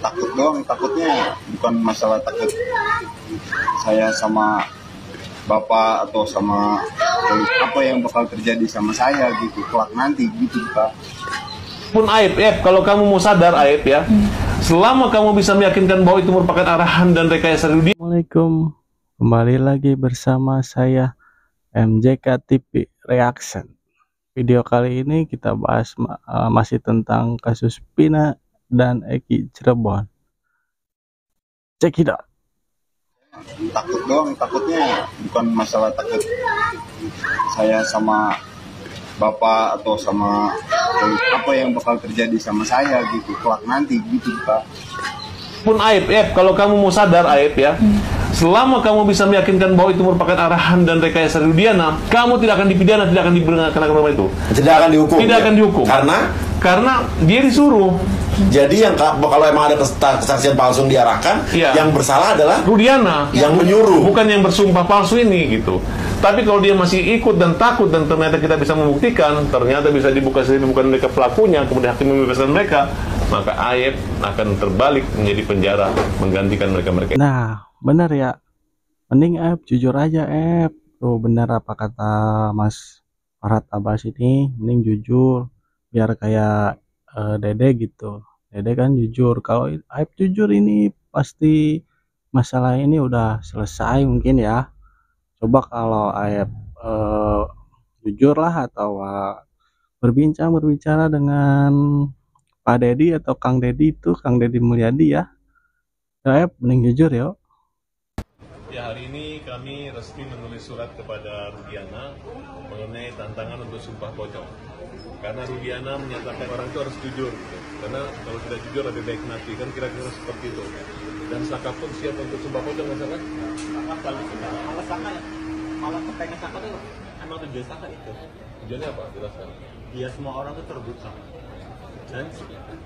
takut doang takutnya. Bukan masalah takut saya sama bapak atau sama apa yang bakal terjadi sama saya gitu. Kelak nanti gitu pak. Pun aib ya kalau kamu mau sadar aib ya. Selama kamu bisa meyakinkan bahwa itu merupakan arahan dan rekayasa dunia Assalamualaikum. Kembali lagi bersama saya MJK TV Reaction. Video kali ini kita bahas uh, masih tentang kasus Pina dan Eki Cirebon. Out takut doang takutnya bukan masalah takut saya sama bapak atau sama apa yang bakal terjadi sama saya gitu kelak nanti gitu pak. Pun aib ya kalau kamu mau sadar aib ya. Selama kamu bisa meyakinkan bahwa itu merupakan arahan dan rekayasa Rudiana kamu tidak akan dipidana tidak akan dikenakan norma itu. Tidak akan dihukum tidak ya? akan dihukum. Karena? Karena dia disuruh jadi yang kalau emang ada kesaksian palsu yang diarahkan, Iya. yang bersalah adalah Rudiana yang menyuruh. bukan yang bersumpah palsu ini gitu. Tapi kalau dia masih ikut dan takut dan ternyata kita bisa membuktikan, ternyata bisa dibuka sendiri bukan mereka pelakunya, kemudian hakim membebaskan mereka, maka Ayep akan terbalik menjadi penjara menggantikan mereka-mereka. nah bener ya mending Ep jujur aja Ep tuh bener apa kata Mas Farhat Abbas ini mending jujur biar kayak eh, Dede gitu. Dede kan jujur kalau Aib jujur ini pasti masalah ini udah selesai mungkin ya. Coba kalau Aib eh, jujur lah atau eh, berbincang berbicara dengan Pak Dedi atau Kang Dedi itu Kang Dedi Mulyadi ya. Aib mending jujur ya Ya hari ini kami resmi menulis surat kepada Rudiana mengenai tantangan untuk sumpah pocong. Karena Rudiana menyatakan orang itu harus jujur, gitu. karena kalau tidak jujur lebih baik mati kan kira-kira seperti itu. Dan Saka pun siap untuk sumpah pocong nggak Saka? Malah kalau sudah malah saka malah kepengen saka tuh emang tujuan saka itu Tujuannya apa? Jelaskan. dia semua orang tuh terbuka dan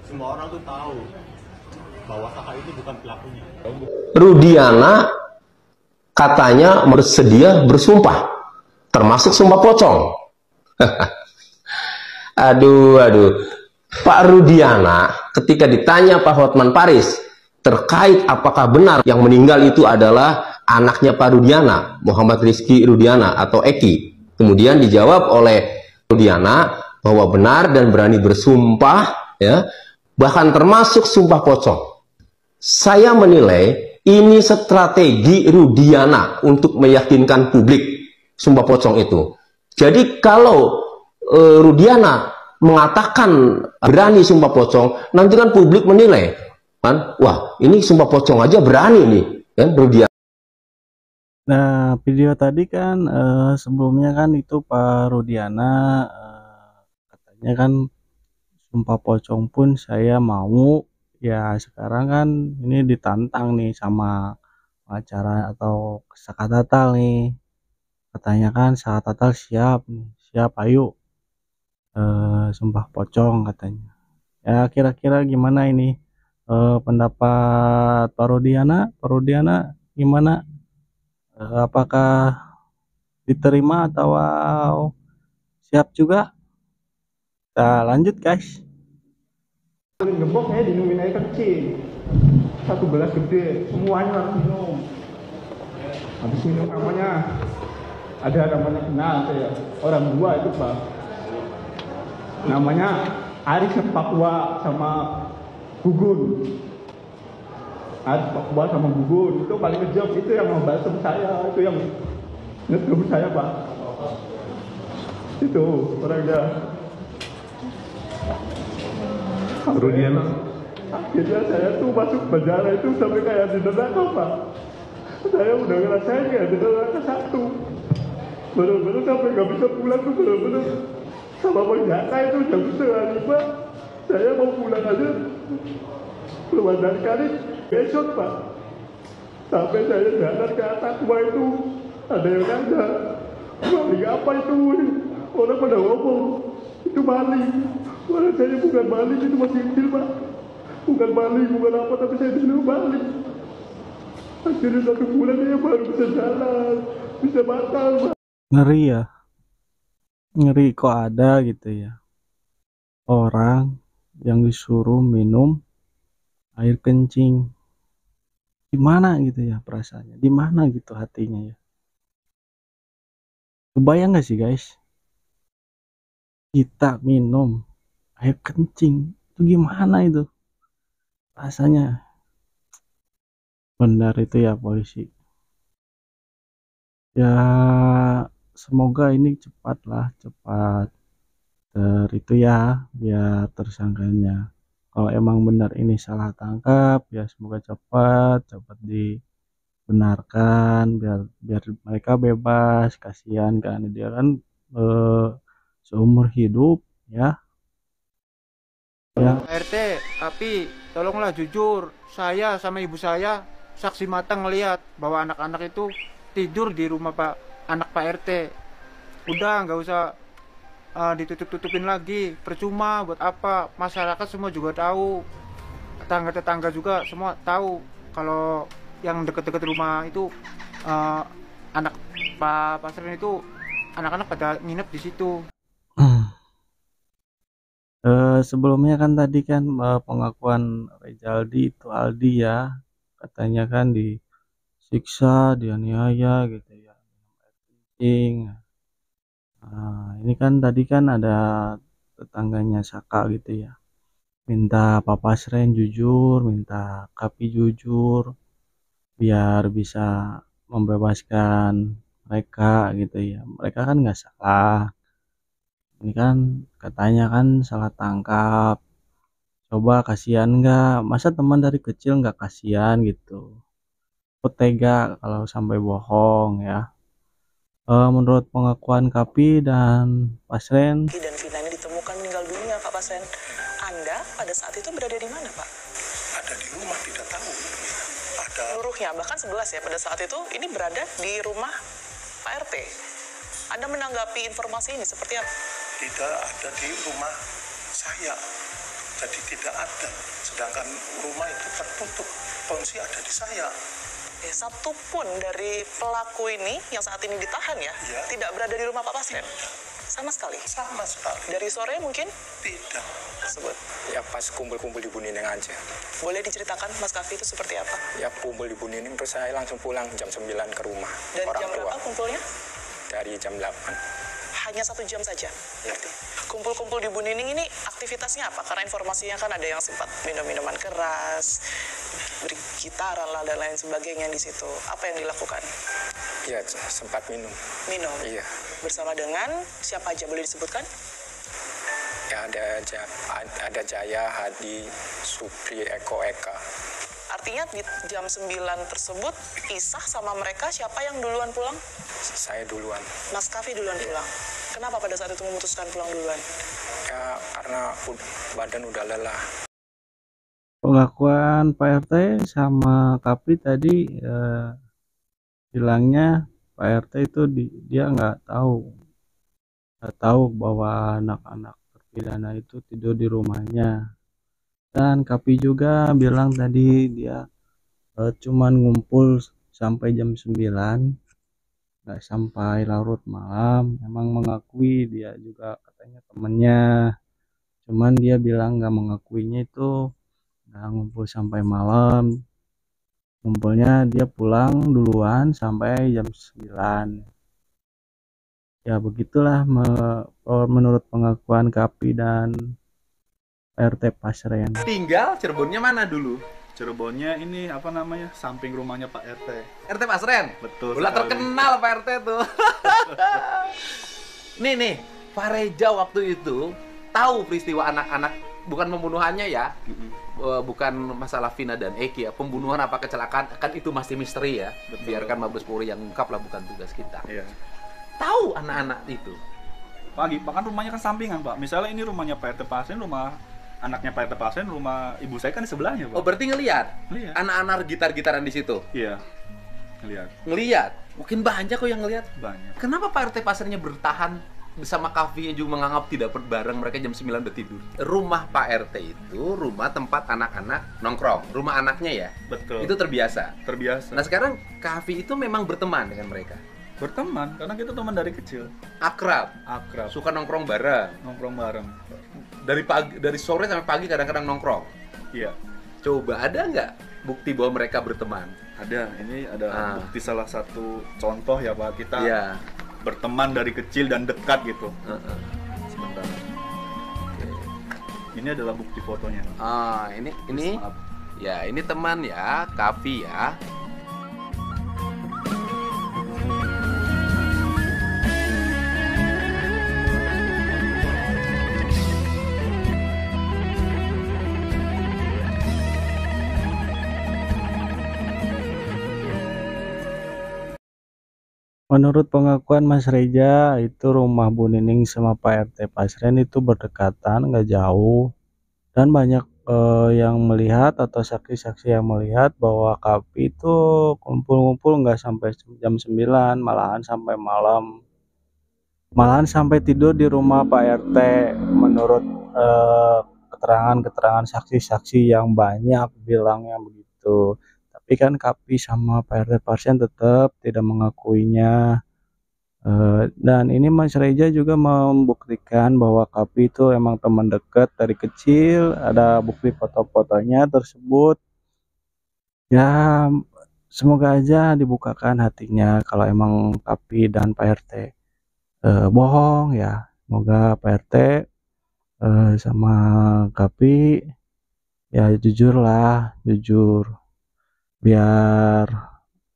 semua orang tuh tahu bahwa saka itu bukan pelakunya Rudiana katanya bersedia bersumpah, termasuk sumpah pocong. aduh, aduh. Pak Rudiana ketika ditanya Pak Hotman Paris terkait apakah benar yang meninggal itu adalah anaknya Pak Rudiana, Muhammad Rizky Rudiana atau Eki. Kemudian dijawab oleh Rudiana bahwa benar dan berani bersumpah, ya, bahkan termasuk sumpah pocong. Saya menilai ini strategi Rudiana untuk meyakinkan publik sumpah pocong itu. Jadi kalau eh, Rudiana mengatakan berani sumpah pocong, nanti kan publik menilai kan, wah ini sumpah pocong aja berani nih, kan Rudiana. Nah, video tadi kan eh, sebelumnya kan itu Pak Rudiana eh, katanya kan sumpah pocong pun saya mau ya sekarang kan ini ditantang nih sama acara atau Saka Tatal nih katanya kan Saka Tatal siap siap ayo. Eh, sumpah pocong katanya. Ya kira-kira gimana ini? Eh, pendapat Pak Rudiana gimana? Eh, apakah diterima atau wow, siap juga? Kita lanjut guys. Gembok saya dinumin air kecil. Satu gelas gede semuanya harus minum. Habis minum namanya ada namanya kenal saya orang dua itu pak. Namanya Aris Papua sama Gugun. Aris Papua sama Gugun. Itu paling kejam itu yang membalsem saya. Itu yang ngetrum saya pak. Itu orangnya Rudiana Akhirnya saya tuh masuk penjara itu sampai kayak di neraka pak. Saya udah ngerasain kayak di neraka satu. Bener-bener sampai nggak bisa pulang tuh bener-bener sama penjara itu jam setengah lima. Saya mau pulang aja keluar dari kali besok pak. Sampai saya jalan ke atas rumah itu ada yang nanya, maling apa itu? Orang pada ngomong itu maling. Walau saya bukan maling itu masih kecil pak bukan maling, bukan apa, tapi saya dulu maling. Akhirnya satu bulan dia baru bisa jalan, bisa makan. Ngeri ya. Ngeri kok ada gitu ya. Orang yang disuruh minum air kencing. Gimana gitu ya perasaannya? Di mana gitu hatinya ya? Kebayang gak sih guys? Kita minum air kencing itu gimana itu? Rasanya. Benar itu ya polisi. Ya semoga ini cepat lah cepat ter itu ya biar tersangkanya. Kalau emang benar ini salah tangkap ya semoga cepat cepat dibenarkan biar biar mereka bebas. Kasihan kan dia kan eh, seumur hidup ya. Ya. RT, tapi tolonglah jujur, saya sama ibu saya saksi mata ngelihat bahwa anak-anak itu tidur di rumah Pak anak Pak RT. Udah nggak usah uh, ditutup-tutupin lagi, percuma buat apa? Masyarakat semua juga tahu, tetangga-tetangga juga semua tahu kalau yang deket-deket rumah itu uh, anak Pak Pasren itu anak-anak pada nginep di situ. Eh, sebelumnya kan tadi kan eh, pengakuan Rejaldi itu Aldi ya katanya kan disiksa dianiaya gitu air kencing nah, ini kan tadi kan ada tetangganya Saka gitu ya. Minta Papa Sren jujur minta Kapi jujur biar bisa membebaskan mereka gitu ya. Mereka kan nggak salah. Ini kan katanya kan salah tangkap. Coba kasihan nggak? Masa teman dari kecil nggak kasihan gitu? Kok kalau sampai bohong ya Eh, menurut pengakuan Kapi dan Pasren dan Vina ini ditemukan meninggal dunia Pak Pasien. Anda pada saat itu berada di mana Pak? ada di rumah tidak tahu ada Seluruhnya, bahkan 11 ya pada saat itu ini berada di rumah Pak RT. Anda menanggapi informasi ini seperti apa? tidak ada di rumah saya jadi tidak ada sedangkan rumah itu tertutup fungsi ada di saya Ya, satu pun dari pelaku ini yang saat ini ditahan ya, Iya. tidak berada di rumah Pak Pasien. Sama sekali. sama sekali Dari sore mungkin tidak tersebut. Ya pas kumpul-kumpul di Bu Nining aja. Boleh diceritakan Mas Kafi itu seperti apa? Ya kumpul di Bu Nining terus saya langsung pulang jam 9 ke rumah Dan orang jam tua. berapa kumpulnya? Dari jam 8. Hanya satu jam saja. Berarti. Kumpul-kumpul di Bu Nining ini aktivitasnya apa? Karena informasinya kan ada yang sempat minum minuman keras, bergitaran lah dan lain sebagainya di situ. Apa yang dilakukan? Iya sempat minum. Minum. Iya. Bersama dengan siapa aja boleh disebutkan? Ya ada ada Jaya, Hadi, Supri, Eko, Eka. Artinya di jam 9 tersebut pisah sama mereka siapa yang duluan pulang? Saya duluan. Mas Kafi duluan pulang. Kenapa pada saat itu memutuskan pulang duluan? Ya karena badan udah lelah. Pengakuan Pak RT sama Kapi tadi eh, bilangnya Pak RT itu di- dia nggak tahu. Nggak tahu bahwa anak-anak terpidana itu tidur di rumahnya. Dan Kapi juga bilang tadi dia eh, cuman ngumpul sampai jam 9 nggak sampai larut malam. Emang mengakui dia juga katanya temennya. Cuman dia bilang nggak mengakuinya itu nggak ngumpul sampai malam ngumpulnya dia pulang duluan sampai jam 9 ya begitulah me- menurut pengakuan Kapi dan RT Pasren Tinggal Cirebonnya mana dulu? Cirebonnya ini apa namanya samping rumahnya Pak RT. RT Pasren. Betul. Sekali. terkenal Pak RT tuh. nih nih, Pak Reja waktu itu tahu peristiwa anak-anak bukan pembunuhannya ya. Eh, bukan masalah Vina dan Eki ya, pembunuhan apa kecelakaan kan itu masih misteri ya. Biarkan Mabes Polri yang ungkap lah bukan tugas kita. Iya. Tahu anak-anak itu. Pagi, Pak kan rumahnya kan sampingan Pak. Misalnya ini rumahnya Pak RT Pasien, rumah anaknya Pak RT Pasien, rumah ibu saya kan di sebelahnya Pak. Oh berarti ngelihat anak-anak gitar-gitaran di situ. Iya. Ngeliat Ngelihat. Mungkin banyak kok yang ngelihat. banyak. Kenapa Pak RT Pasarnya bertahan bersama Kavi yang juga menganggap tidak bareng mereka jam 9 udah tidur? Rumah Pak RT itu rumah tempat anak-anak nongkrong, rumah anaknya ya. Betul. Itu terbiasa. terbiasa. Nah sekarang Kavi itu memang berteman dengan mereka. berteman karena kita teman dari kecil. Akrab, Akrab, suka nongkrong bareng. nongkrong bareng. Dari pagi, dari sore sampai pagi kadang-kadang nongkrong. Iya. Coba ada nggak bukti bahwa mereka berteman? Ada, ini ada Ah. bukti salah satu contoh ya Pak kita Iya. Berteman dari kecil dan dekat gitu. Heeh. Sebentar. Ini adalah bukti fotonya. Ah, ini ini ya ini teman ya, Kavi ya. Menurut pengakuan Mas Reja, itu rumah Bu Nining sama Pak RT Pasren itu berdekatan, nggak jauh. Dan banyak eh, yang melihat atau saksi-saksi yang melihat bahwa Kapi itu kumpul-kumpul nggak sampai jam 9, malahan sampai malam. Malahan sampai tidur di rumah Pak RT menurut eh, keterangan-keterangan saksi-saksi yang banyak bilangnya begitu. Tapi kan Kapi sama Pak RT Pasien tetap tidak mengakuinya. Eh, dan ini Mas Reja juga membuktikan bahwa Kapi itu emang teman dekat dari kecil, ada bukti foto-fotonya tersebut. Ya, semoga aja dibukakan hatinya kalau emang Kapi dan Pak RT eh, bohong ya. Semoga Pak RT eh, sama Kapi ya jujur lah, jujur biar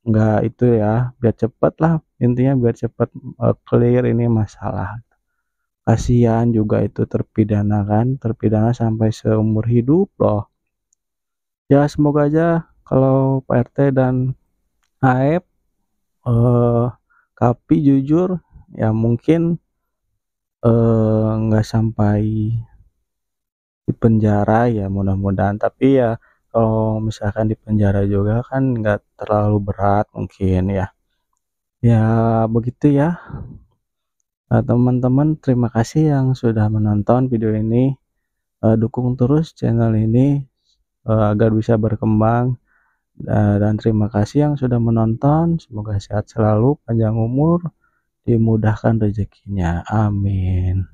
nggak itu ya biar cepet lah. Intinya biar cepet eh, clear ini masalah. Kasihan juga itu terpidana kan. Terpidana sampai seumur hidup loh. Ya semoga aja kalau Pak RT dan AF eh Kapi jujur ya mungkin eh, nggak sampai di penjara ya mudah-mudahan. Tapi ya kalau misalkan di penjara juga kan nggak terlalu berat mungkin ya. Ya begitu ya. Nah, teman-teman terima kasih yang sudah menonton video ini. Eh, dukung terus channel ini eh, agar bisa berkembang. Eh, dan terima kasih yang sudah menonton. Semoga sehat selalu panjang umur dimudahkan rezekinya. Amin